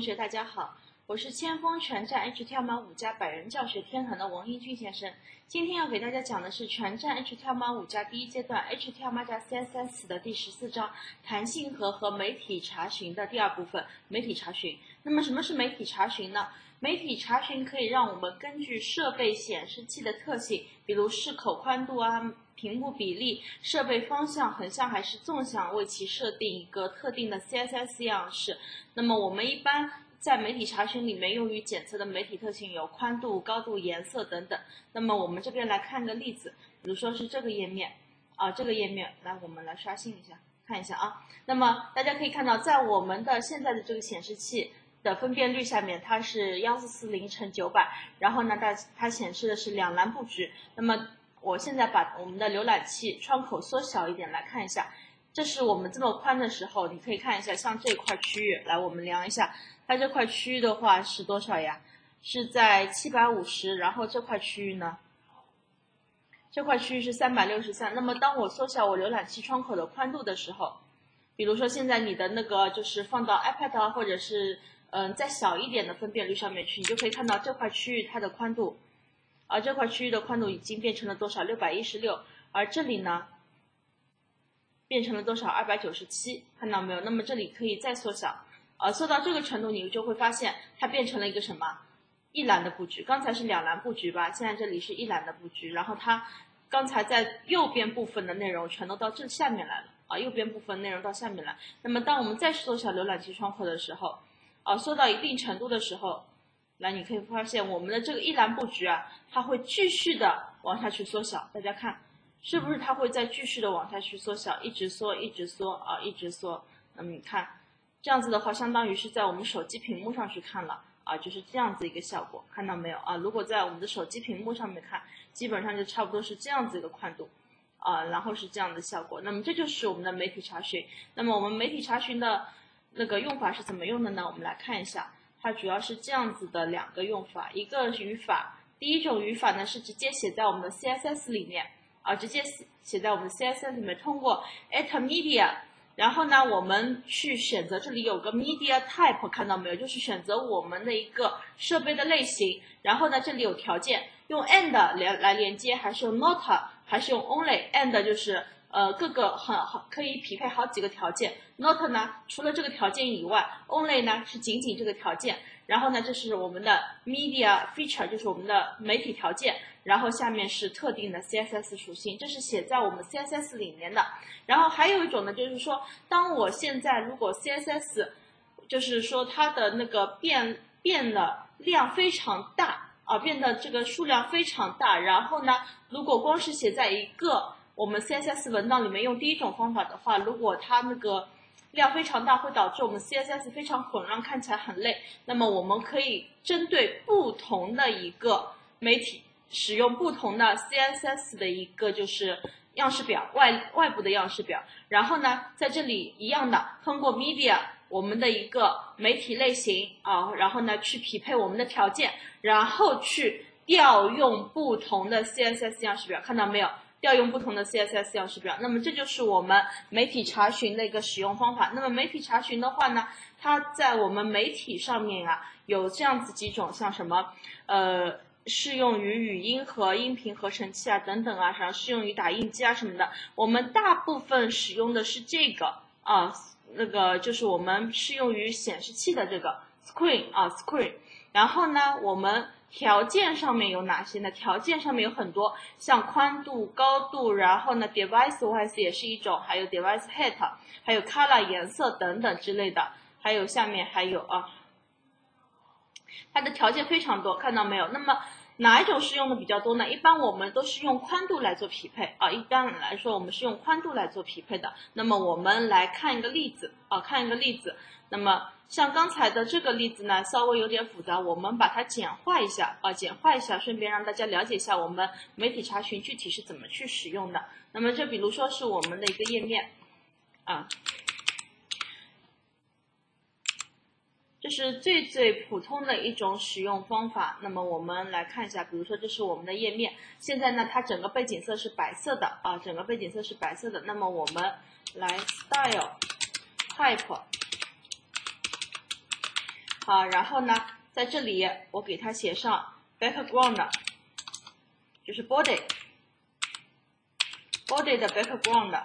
同学大家好，我是千锋全站 H 跳马五加百人教学天团的王英俊先生。今天要给大家讲的是全站 H 跳马五加第一阶段 H 跳马加 CSS 的第十四章弹性和和媒体查询的第二部分媒体查询。那么什么是媒体查询呢？媒体查询可以让我们根据设备显示器的特性，比如视口宽度啊。屏幕比例、设备方向、横向还是纵向，为其设定一个特定的 CSS 样式。那么我们一般在媒体查询里面用于检测的媒体特性有宽度、高度、颜色等等。那么我们这边来看个例子，比如说是这个页面啊，这个页面来我们来刷新一下，看一下啊。那么大家可以看到，在我们的现在的这个显示器的分辨率下面，它是幺四四零乘九百，然后呢，它它显示的是两栏布局。那么我现在把我们的浏览器窗口缩小一点来看一下，这是我们这么宽的时候，你可以看一下，像这块区域，来我们量一下，它这块区域的话是多少呀？是在七百五十，然后这块区域呢？这块区域是三百六十三。那么当我缩小我浏览器窗口的宽度的时候，比如说现在你的那个就是放到 iPad 或者是嗯再小一点的分辨率上面去，你就可以看到这块区域它的宽度。而这块区域的宽度已经变成了多少？六百一十六。而这里呢，变成了多少？二百九十七。看到没有？那么这里可以再缩小。呃，缩到这个程度，你就会发现它变成了一个什么？一栏的布局。刚才是两栏布局吧？现在这里是一栏的布局。然后它刚才在右边部分的内容全都到这下面来了。啊，右边部分内容到下面来。那么当我们再缩小浏览器窗口的时候，啊，缩到一定程度的时候。来，你可以发现我们的这个一栏布局啊，它会继续的往下去缩小。大家看，是不是它会再继续的往下去缩小，一直缩，一直缩啊，一直缩。那么你看，这样子的话，相当于是在我们手机屏幕上去看了啊，就是这样子一个效果，看到没有啊？如果在我们的手机屏幕上面看，基本上就差不多是这样子一个宽度啊，然后是这样的效果。那么这就是我们的媒体查询。那么我们媒体查询的那个用法是怎么用的呢？我们来看一下。它主要是这样子的两个用法，一个语法，第一种语法呢是直接写在我们的 CSS 里面，啊，直接写在我们的 CSS 里面，通过 at media，然后呢，我们去选择这里有个 media type，看到没有？就是选择我们的一个设备的类型，然后呢，这里有条件，用 and 连来连接，还是用 not，还是用 only？and 就是呃各个很好可以匹配好几个条件。Not 呢，除了这个条件以外，Only 呢是仅仅这个条件。然后呢，这是我们的 Media Feature，就是我们的媒体条件。然后下面是特定的 CSS 属性，这是写在我们 CSS 里面的。然后还有一种呢，就是说，当我现在如果 CSS，就是说它的那个变变了量非常大啊，变得这个数量非常大。然后呢，如果光是写在一个我们 CSS 文档里面用第一种方法的话，如果它那个量非常大，会导致我们 CSS 非常混乱，看起来很累。那么我们可以针对不同的一个媒体，使用不同的 CSS 的一个就是样式表外外部的样式表。然后呢，在这里一样的，通过 Media 我们的一个媒体类型啊，然后呢去匹配我们的条件，然后去调用不同的 CSS 样式表，看到没有？调用不同的 CSS 样式表，那么这就是我们媒体查询的一个使用方法。那么媒体查询的话呢，它在我们媒体上面啊，有这样子几种，像什么，呃，适用于语音和音频合成器啊，等等啊，然后适用于打印机啊什么的。我们大部分使用的是这个啊，那个就是我们适用于显示器的这个 screen 啊 screen。然后呢，我们。条件上面有哪些呢？条件上面有很多，像宽度、高度，然后呢，device wise 也是一种，还有 device height，还有 color 颜色等等之类的，还有下面还有啊，它的条件非常多，看到没有？那么哪一种是用的比较多呢？一般我们都是用宽度来做匹配啊，一般来说我们是用宽度来做匹配的。那么我们来看一个例子啊，看一个例子，那么。像刚才的这个例子呢，稍微有点复杂，我们把它简化一下啊，简化一下，顺便让大家了解一下我们媒体查询具体是怎么去使用的。那么这比如说是我们的一个页面，啊，这是最最普通的一种使用方法。那么我们来看一下，比如说这是我们的页面，现在呢它整个背景色是白色的啊，整个背景色是白色的。那么我们来 style type。好，然后呢，在这里我给它写上 background，就是 body，body 的 background，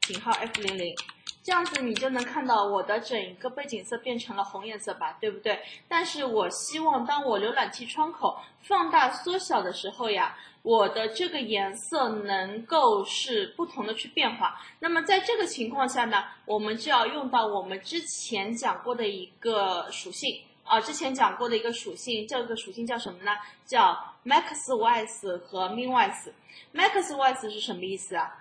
井号 F 零零。这样子你就能看到我的整一个背景色变成了红颜色吧，对不对？但是我希望当我浏览器窗口放大缩小的时候呀，我的这个颜色能够是不同的去变化。那么在这个情况下呢，我们就要用到我们之前讲过的一个属性啊，之前讲过的一个属性，这个属性叫什么呢？叫 max width 和 min width。max width 是什么意思啊？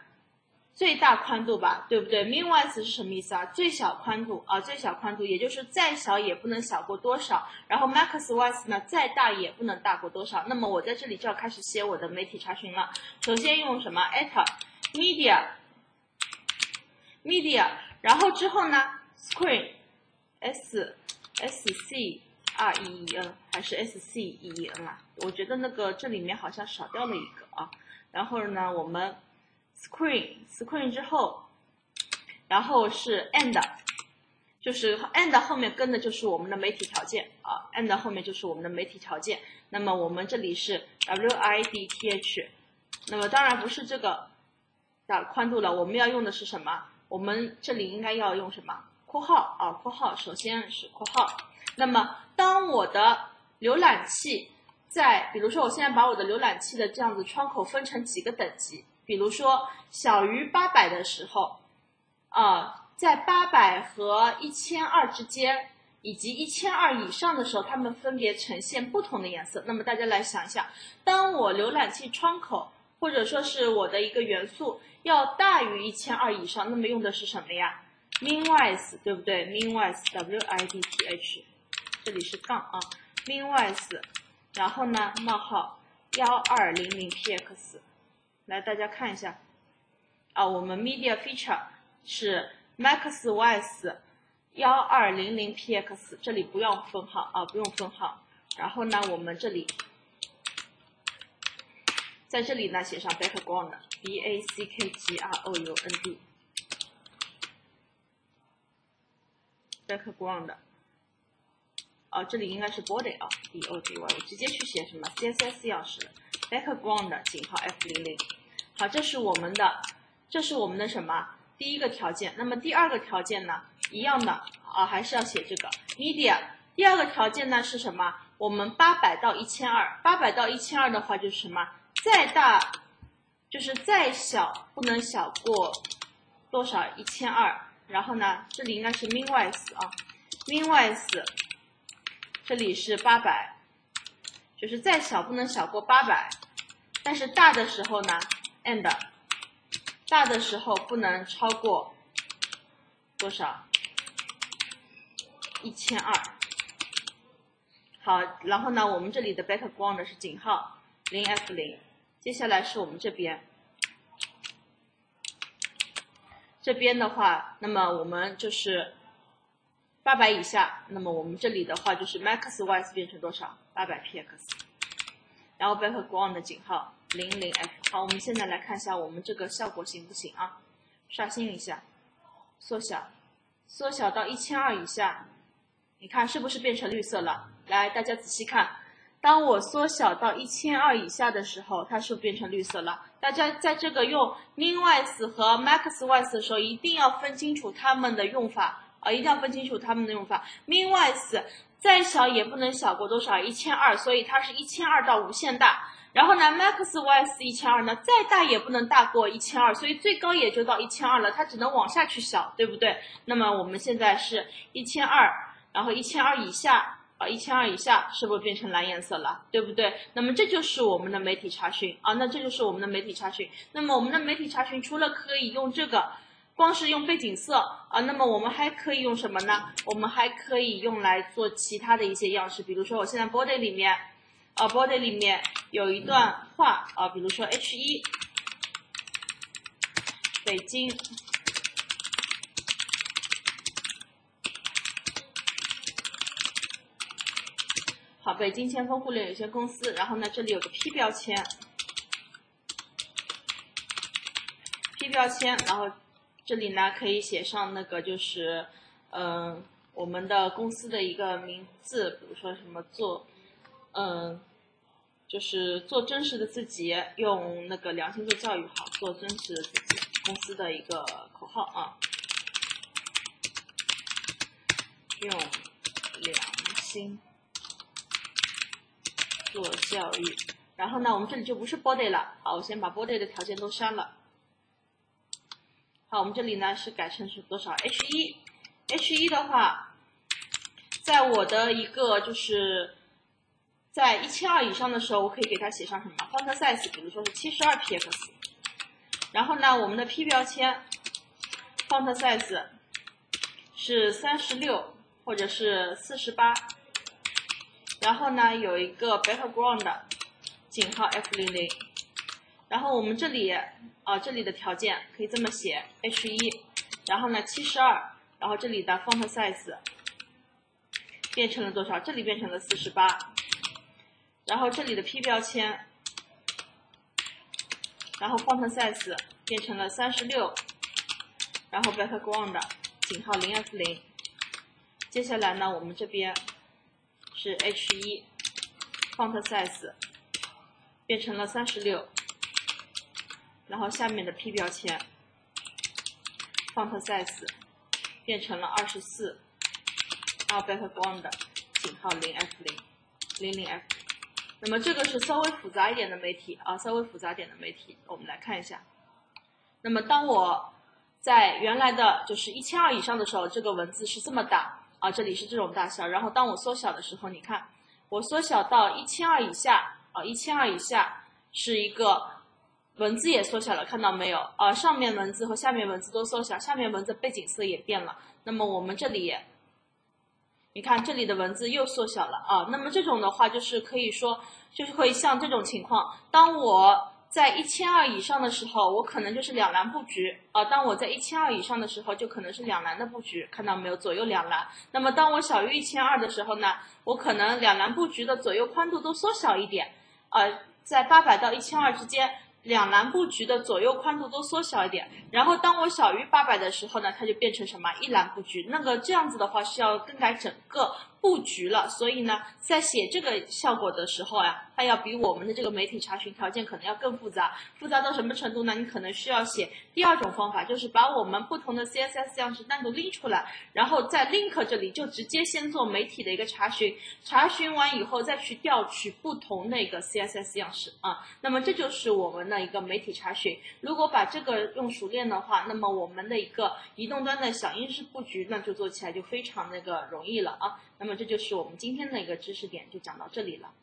最大宽度吧，对不对？min width 是什么意思啊？最小宽度啊，最小宽度，也就是再小也不能小过多少。然后 max width 呢，再大也不能大过多少。那么我在这里就要开始写我的媒体查询了。首先用什么？at media media，然后之后呢？screen s s c r e e n 还是 s c e e n 啊？我觉得那个这里面好像少掉了一个啊。然后呢，我们。Screen screen 之后，然后是 and，就是 and 后面跟的就是我们的媒体条件啊，and 后面就是我们的媒体条件。那么我们这里是 width，那么当然不是这个的宽度了，我们要用的是什么？我们这里应该要用什么？括号啊，括号，首先是括号。那么当我的浏览器在，比如说我现在把我的浏览器的这样子窗口分成几个等级。比如说小于八百的时候，啊，在八百和一千二之间，以及一千二以上的时候，它们分别呈现不同的颜色。那么大家来想一下，当我浏览器窗口或者说是我的一个元素要大于一千二以上，那么用的是什么呀？min width 对不对？min width w i d t h，这里是杠啊，min width，然后呢冒号幺二零零 px。来，大家看一下，啊，我们 media feature 是 max width 幺二零零 px，这里不用分号啊，不用分号。然后呢，我们这里在这里呢写上 background，b a c k g r o u n d，background，啊，这里应该是 body 啊，b o d y，直接去写什么 css 样式。Background 井号 f 零零，好，这是我们的，这是我们的什么？第一个条件。那么第二个条件呢？一样的啊，还是要写这个 media。第二个条件呢是什么？我们八百到一千二，八百到一千二的话就是什么？再大就是再小不能小过多少？一千二。然后呢，这里应该是 min width 啊，min width，这里是八百，就是再小不能小过八百。但是大的时候呢，and 大的时候不能超过多少？一千二。好，然后呢，我们这里的 background 是井号零 f 零。接下来是我们这边，这边的话，那么我们就是八百以下，那么我们这里的话就是 max width 变成多少？八百 px。然后 background 的井号零零 f，好，我们现在来看一下我们这个效果行不行啊？刷新一下，缩小，缩小到一千二以下，你看是不是变成绿色了？来，大家仔细看，当我缩小到一千二以下的时候，它是不是变成绿色了？大家在这个用 Minwise 和 Maxwise 的时候，一定要分清楚它们的用法啊，一定要分清楚它们的用法。Minwise 再小也不能小过多少一千二，所以它是一千二到无限大。然后呢，max y s 一千二呢，再大也不能大过一千二，所以最高也就到一千二了，它只能往下去小，对不对？那么我们现在是一千二，然后一千二以下啊，一千二以下是不是变成蓝颜色了，对不对？那么这就是我们的媒体查询啊，那这就是我们的媒体查询。那么我们的媒体查询除了可以用这个。光是用背景色啊，那么我们还可以用什么呢？我们还可以用来做其他的一些样式，比如说我现在 body 里面，啊 body 里面有一段话啊，比如说 H 一，北京，好，北京千锋互联有限公司，然后呢，这里有个 P 标签，P 标签，然后。这里呢可以写上那个就是，嗯我们的公司的一个名字，比如说什么做，嗯，就是做真实的自己，用那个良心做教育，好，做真实的自己，公司的一个口号啊，用良心做教育。然后呢，我们这里就不是 body 了，好，我先把 body 的条件都删了。好，我们这里呢是改成是多少？H 一，H 一的话，在我的一个就是在一千二以上的时候，我可以给它写上什么？font size，比如说是七十二 px。然后呢，我们的 P 标签 font size 是三十六或者是四十八。然后呢，有一个 background。井号 F 零零，然后我们这里啊，这里的条件可以这么写：H 一，然后呢七十二，然后这里的 font size 变成了多少？这里变成了四十八，然后这里的 P 标签，然后 font size 变成了三十六，然后 background 井号零 F 零，接下来呢，我们这边是 H 一 font size。变成了三十六，然后下面的 P 标签，font size 变成了二十四，然后 background 井号零 F 零零零 F，那么这个是稍微复杂一点的媒体啊，稍微复杂点的媒体，我们来看一下。那么当我在原来的就是一千二以上的时候，这个文字是这么大啊，这里是这种大小，然后当我缩小的时候，你看我缩小到一千二以下。啊，一千二以下是一个文字也缩小了，看到没有？啊，上面文字和下面文字都缩小，下面文字背景色也变了。那么我们这里，你看这里的文字又缩小了啊。那么这种的话，就是可以说，就是可以像这种情况，当我在一千二以上的时候，我可能就是两栏布局啊。当我在一千二以上的时候，就可能是两栏的布局，看到没有？左右两栏。那么当我小于一千二的时候呢，我可能两栏布局的左右宽度都缩小一点。呃，在八百到一千二之间，两栏布局的左右宽度都缩小一点。然后当我小于八百的时候呢，它就变成什么一栏布局。那个这样子的话是要更改整个。布局了，所以呢，在写这个效果的时候呀，它要比我们的这个媒体查询条件可能要更复杂。复杂到什么程度呢？你可能需要写第二种方法，就是把我们不同的 CSS 样式单独拎出来，然后在 link 这里就直接先做媒体的一个查询，查询完以后再去调取不同的一个 CSS 样式啊。那么这就是我们的一个媒体查询。如果把这个用熟练的话，那么我们的一个移动端的小英式布局，那就做起来就非常那个容易了啊。那么这就是我们今天的一个知识点，就讲到这里了。